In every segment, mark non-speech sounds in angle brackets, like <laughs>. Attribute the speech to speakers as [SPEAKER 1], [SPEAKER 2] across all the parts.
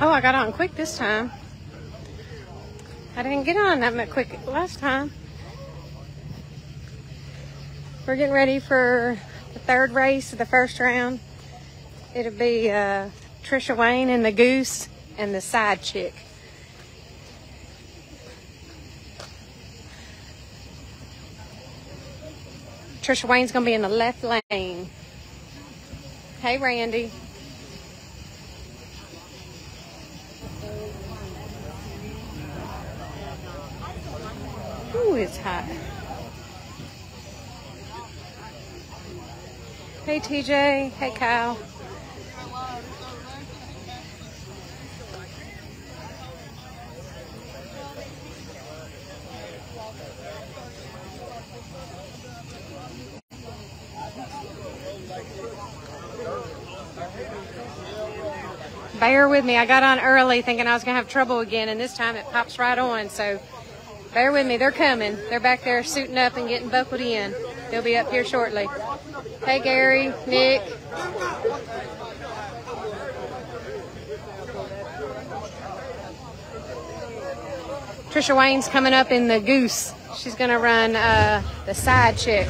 [SPEAKER 1] Oh, I got on quick this time. I didn't get on that much quick last time. We're getting ready for the third race of the first round. It'll be uh, Trisha Wayne and the Goose and the Side Chick. Trisha Wayne's gonna be in the left lane. Hey, Randy. It's hot. Hey, TJ. Hey, Kyle. Bear with me. I got on early thinking I was going to have trouble again, and this time it pops right on. So bear with me. They're coming. They're back there suiting up and getting buckled in. They'll be up here shortly. Hey, Gary, Nick. Trisha Wayne's coming up in the Goose. She's going to run uh, the side chick,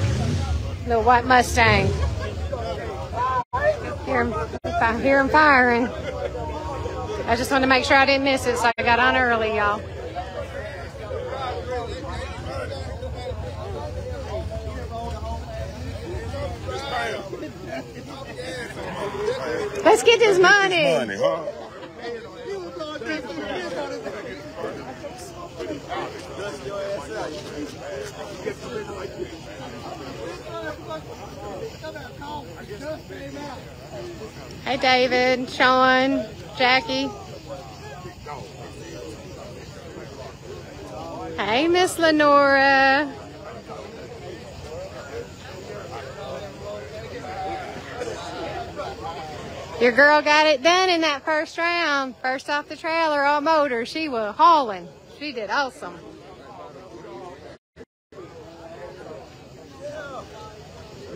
[SPEAKER 1] the white Mustang. Hear him, hear him firing. I just wanted to make sure I didn't miss it, so I got on early, y'all. Let's get this money. Hey, David, Sean, Jackie. Hey, Miss Lenora. Your girl got it done in that first round. First off the trailer all motor. She was hauling. She did awesome.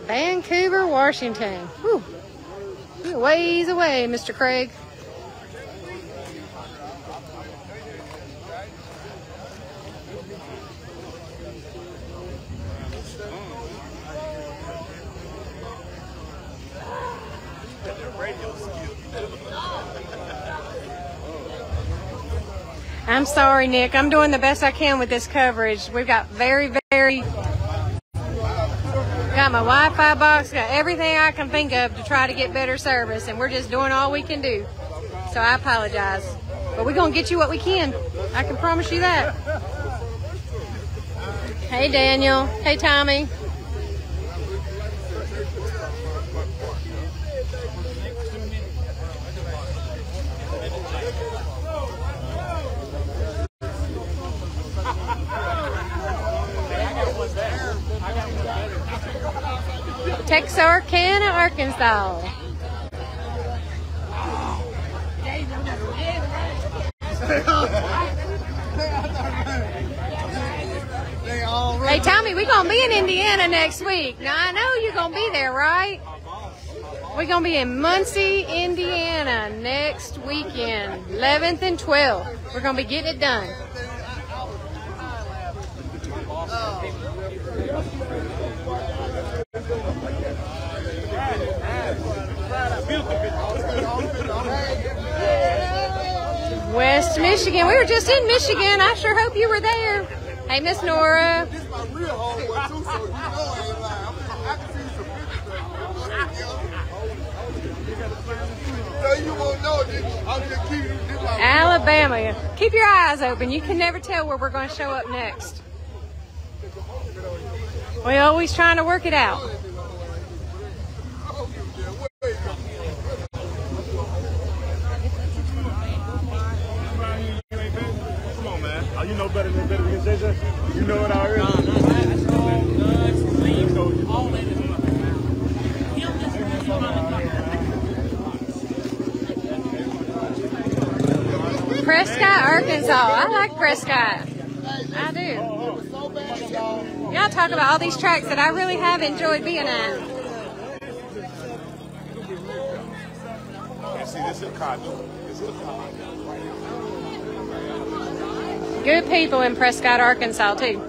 [SPEAKER 1] Vancouver, Washington. Whew. Ways away, Mr. Craig. I'm sorry, Nick. I'm doing the best I can with this coverage. We've got very, very got my Wi-Fi box, got everything I can think of to try to get better service, and we're just doing all we can do. So I apologize. But we're gonna get you what we can. I can promise you that. Hey Daniel. Hey Tommy. Texarkana, Arkansas. Hey Tommy, we gonna be in Indiana next week. Now I know you're gonna be there, right? We're gonna be in Muncie, Indiana next weekend, 11th and 12th. We're gonna be getting it done. West Michigan. We were just in Michigan. I sure hope you were there. Hey, Miss Nora.
[SPEAKER 2] This my real so you know I ain't. I'm, can see some pictures. You
[SPEAKER 1] Alabama. Keep your eyes open. You can never tell where we're going to show up next. We're always trying to work it out.
[SPEAKER 3] Come on, man. Oh, you know better than better than JJ. You know it already.
[SPEAKER 1] Prescott, Arkansas. I like Prescott. I do. Y'all talk about all these tracks that I really have enjoyed being at.
[SPEAKER 2] See, this is a car. This is a car.
[SPEAKER 1] Good people in Prescott, Arkansas, too.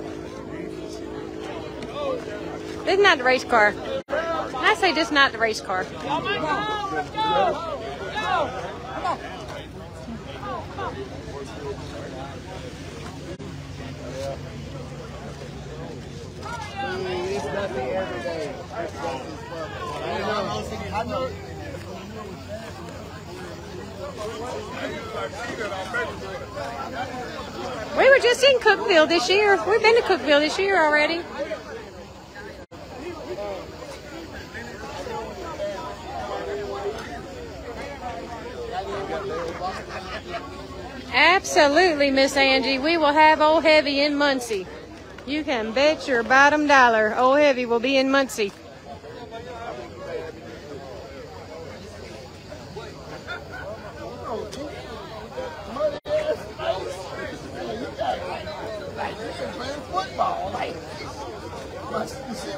[SPEAKER 1] This is not that the race car. I say just not the race car.
[SPEAKER 2] It's nothing every day. I know. I know.
[SPEAKER 1] We were just in Cookeville this year. We've been to Cookeville this year already. Absolutely, Miss Angie. We will have Old Heavy in Muncie. You can bet your bottom dollar Old Heavy will be in Muncie.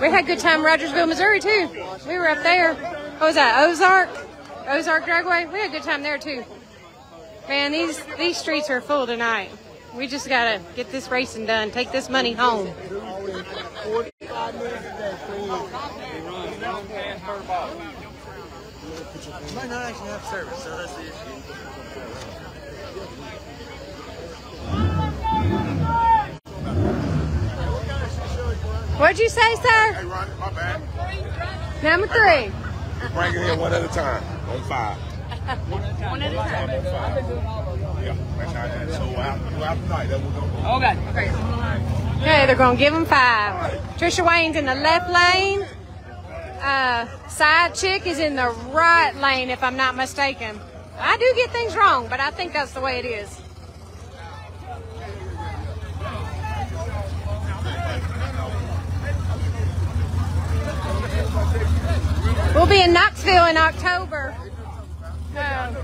[SPEAKER 1] We had a good time in Rogersville, Missouri too. We were up there. What was that? Ozark? Ozark Dragway? We had a good time there too. Man, these these streets are full tonight. We just gotta get this racing done, take this money home.
[SPEAKER 4] Might not actually have service, so that's the issue.
[SPEAKER 1] What'd you say, sir?
[SPEAKER 2] Hey, Ronnie, my bad.
[SPEAKER 1] Number three.
[SPEAKER 2] Bring it in one at a time. On five.
[SPEAKER 1] One at a time.
[SPEAKER 2] So night, that will go.
[SPEAKER 1] Okay, they're gonna give him five. Trisha Wayne's in the left lane. Uh, side chick is in the right lane, if I'm not mistaken. I do get things wrong, but I think that's the way it is. We'll be in Knoxville in October. Um,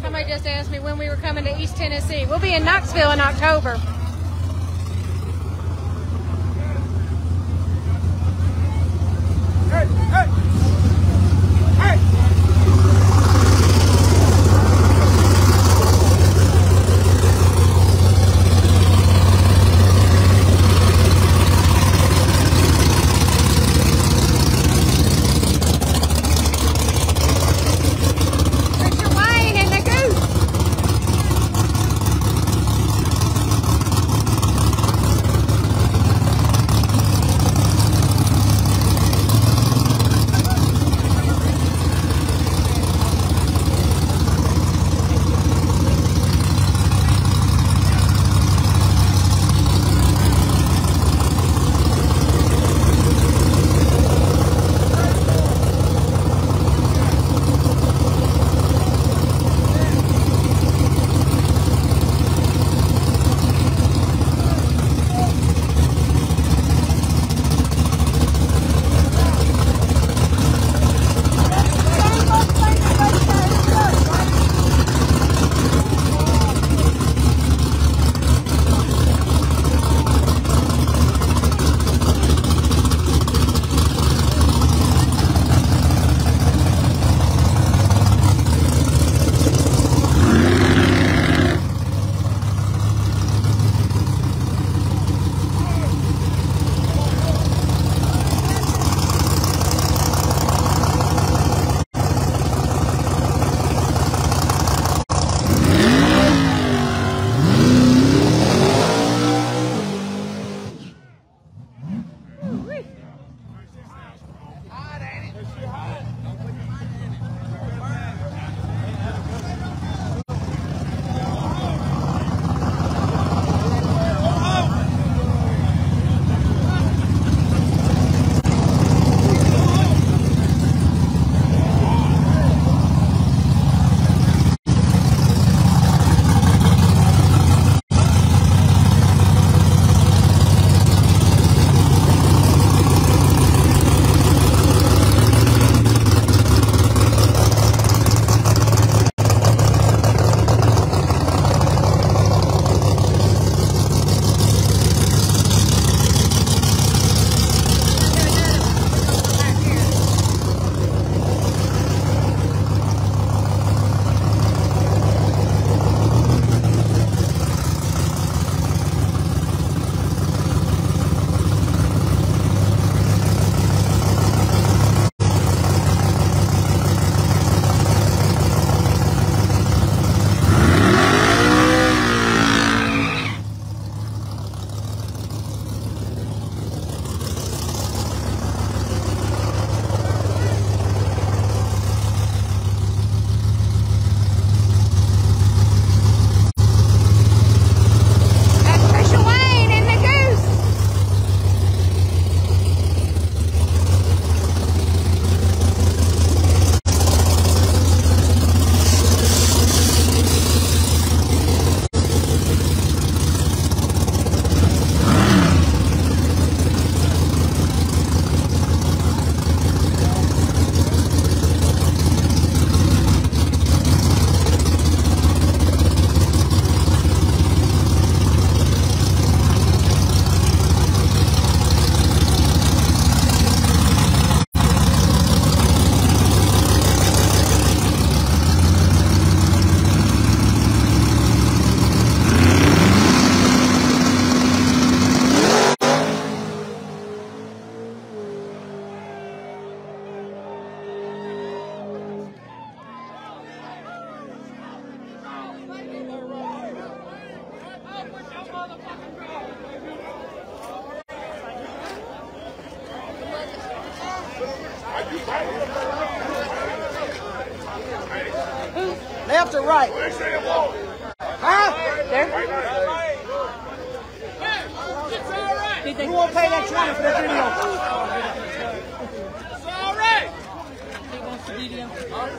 [SPEAKER 1] somebody just asked me when we were coming to East Tennessee. We'll be in Knoxville in October.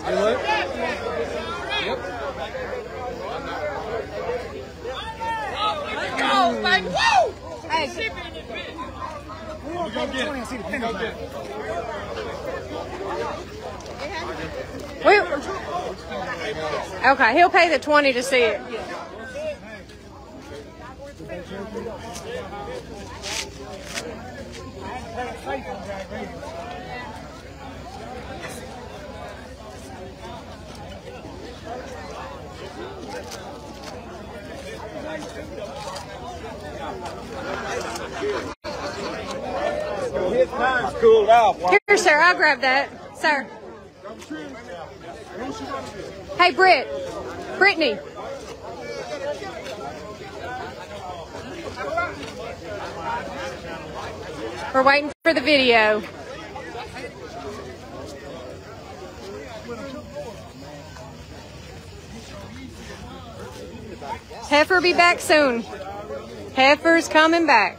[SPEAKER 5] Who won't pay the 20 and see the penalty?
[SPEAKER 1] We, okay, he'll pay the 20 to see it.
[SPEAKER 3] Time's cooled off.
[SPEAKER 1] Here, sir, I'll grab that. Sir. Hey, Britt. Brittany. We're waiting for the video. Heifer be back soon. Heifer's coming back.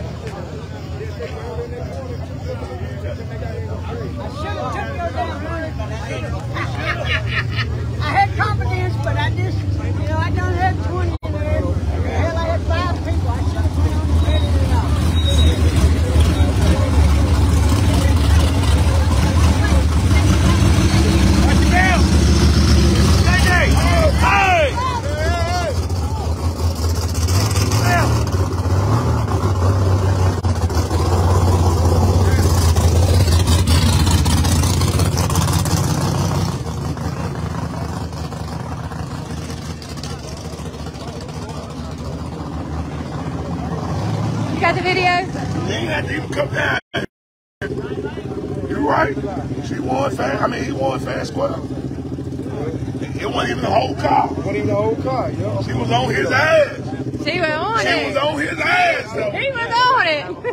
[SPEAKER 1] <laughs>
[SPEAKER 5] I had confidence, but I just, you know, I done had 20 in there. Hell, I had five people. I should have went on and headed it out.
[SPEAKER 1] You got the video?
[SPEAKER 6] He ain't had to even come down. You're right. She won fast. I mean, he won fast square. It wasn't even the whole car.
[SPEAKER 2] What even the whole car, yo?
[SPEAKER 6] She was on his ass.
[SPEAKER 1] She was on
[SPEAKER 6] She
[SPEAKER 1] it.
[SPEAKER 6] was on his ass, though.
[SPEAKER 1] He was on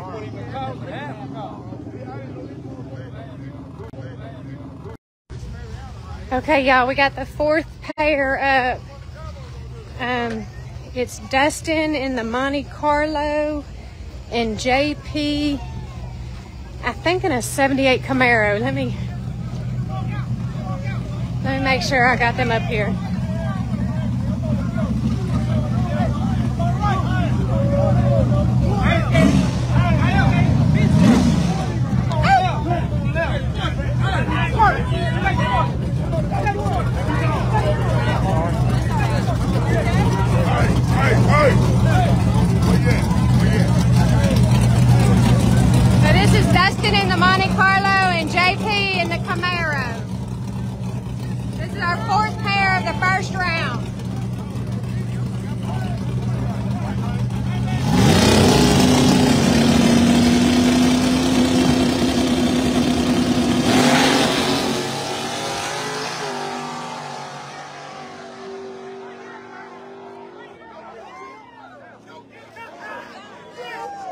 [SPEAKER 1] Okay, y'all, we got the fourth pair up. Um, it's Dustin in the Monte Carlo and JP, I think in a 78 Camaro. Let me, let me make sure I got them up here.
[SPEAKER 6] Hey, hey, hey. Where you at? Where you at?
[SPEAKER 1] So this is Dustin in the Monte Carlo and JP in the Camaro. This is our fourth pair of the first round.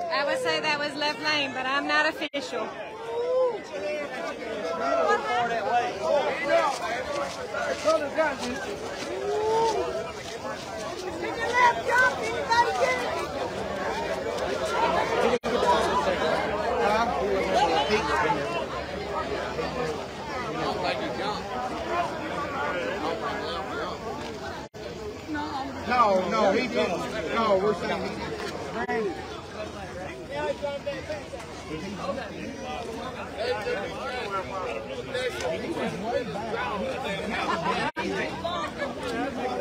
[SPEAKER 1] I would say that was left lane, but I'm not official.
[SPEAKER 2] No, no, he didn't. No, we're saying he didn't.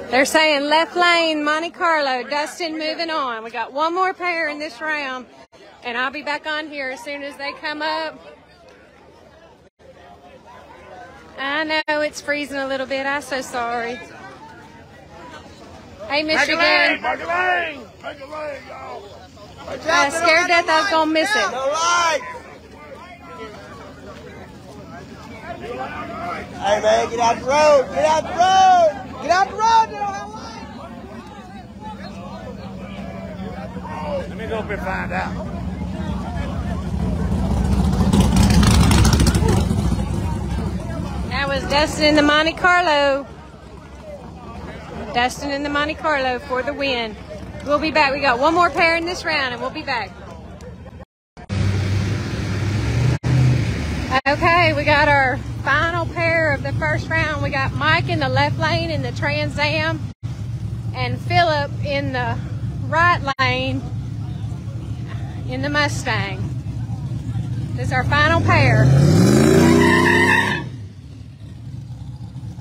[SPEAKER 1] They're saying left lane, Monte Carlo. Dustin moving on. We got one more pair in this round. And I'll be back on here as soon as they come up. I know it's freezing a little bit. I'm so sorry. Hey, Michigan.
[SPEAKER 6] Make a lane! Make a lane, y'all!
[SPEAKER 1] I scared death I was going to miss it.
[SPEAKER 4] No. Hey man, get out the road. Get out the road. Get out the road. They don't have light.
[SPEAKER 3] Let me go up and find out.
[SPEAKER 1] That was Dustin in the Monte Carlo. Dustin in the Monte Carlo for the win. We'll be back. We got one more pair in this round and we'll be back. Okay, we got our final pair of the first round. We got Mike in the left lane in the Trans Am and Philip in the right lane in the Mustang. This is our final pair.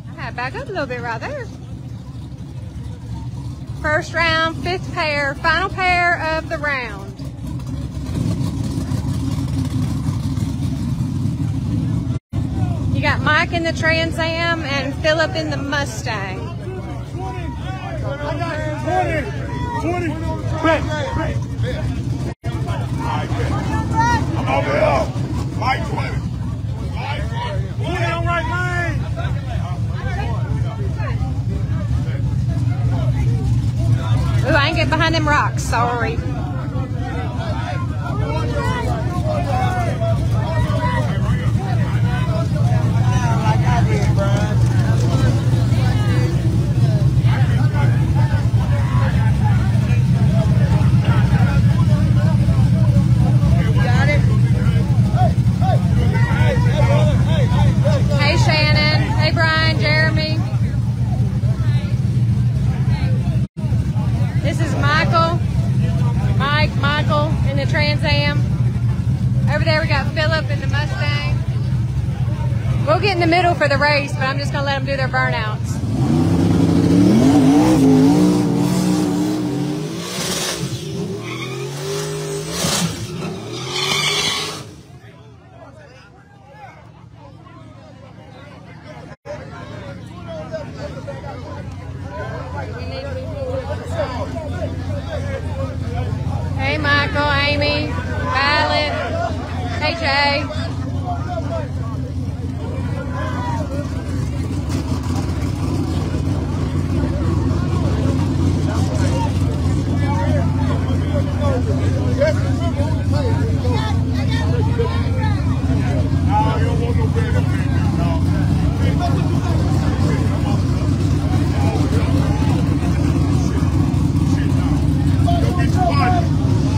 [SPEAKER 1] I had to back up a little bit right there. First round, fifth pair, final pair of the round. You got Mike in the Trans Am and Philip in the Mustang.
[SPEAKER 3] 20, 20.
[SPEAKER 6] I'm over here. Mike 20. Mike 20.
[SPEAKER 3] 20 on right lane.
[SPEAKER 1] Ooh, I ain't get behind them rocks. Sorry.
[SPEAKER 4] Like I did, Brian. Got it?
[SPEAKER 1] Hey, Shannon. Hey, Brian, Jeremy. This is Michael. Mike, Michael in the Trans Am. Over there we got Philip in the Mustang. We'll get in the middle for the race, but I'm just going to let them do their burnouts. Hey, Michael, Amy, Violet. Hey, Jay.
[SPEAKER 6] Go get your body.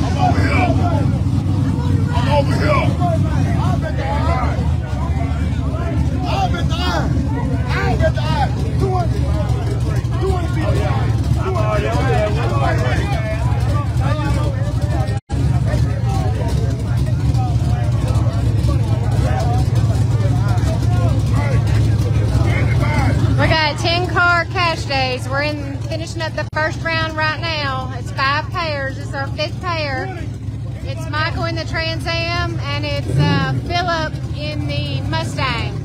[SPEAKER 6] I'm over here. I'm over here.
[SPEAKER 2] I'll bet the eye. I'll bet the eye. I'll bet the eye. 200. 200 people.
[SPEAKER 1] We got 10 car cash days. We're in finishing up the first round right now. It's five pairs. It's our fifth pair. It's Michael in the Trans Am and it's uh, Philip in the Mustang.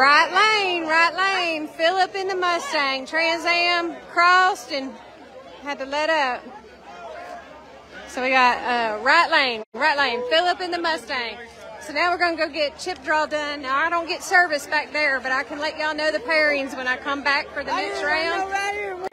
[SPEAKER 1] Right lane, right lane. Philip in the Mustang. Trans Am crossed and had to let up. So we got uh, right lane, right lane. Philip in the Mustang. So now we're gonna go get chip draw done. Now I don't get service back there, but I can let y'all know the pairings when I come back for the next round.